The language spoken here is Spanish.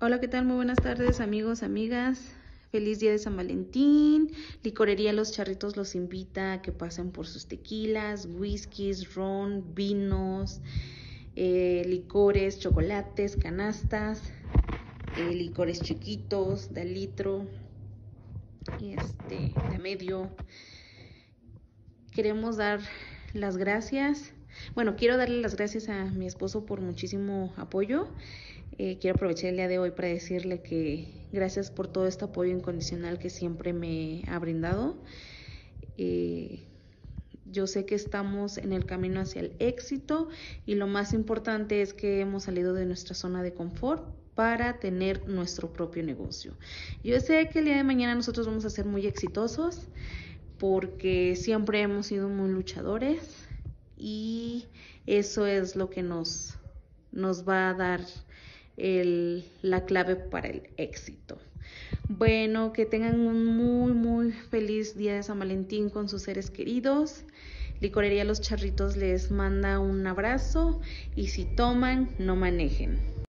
Hola, ¿qué tal? Muy buenas tardes, amigos, amigas. Feliz día de San Valentín. Licorería Los Charritos los invita a que pasen por sus tequilas, whiskies, ron, vinos, eh, licores, chocolates, canastas, eh, licores chiquitos, de litro, este, de medio. Queremos dar las gracias. Bueno, quiero darle las gracias a mi esposo por muchísimo apoyo. Eh, quiero aprovechar el día de hoy para decirle que gracias por todo este apoyo incondicional que siempre me ha brindado. Eh, yo sé que estamos en el camino hacia el éxito y lo más importante es que hemos salido de nuestra zona de confort para tener nuestro propio negocio. Yo sé que el día de mañana nosotros vamos a ser muy exitosos porque siempre hemos sido muy luchadores y eso es lo que nos, nos va a dar la clave para el éxito. Bueno, que tengan un muy, muy feliz día de San Valentín con sus seres queridos. Licorería Los Charritos les manda un abrazo y si toman, no manejen.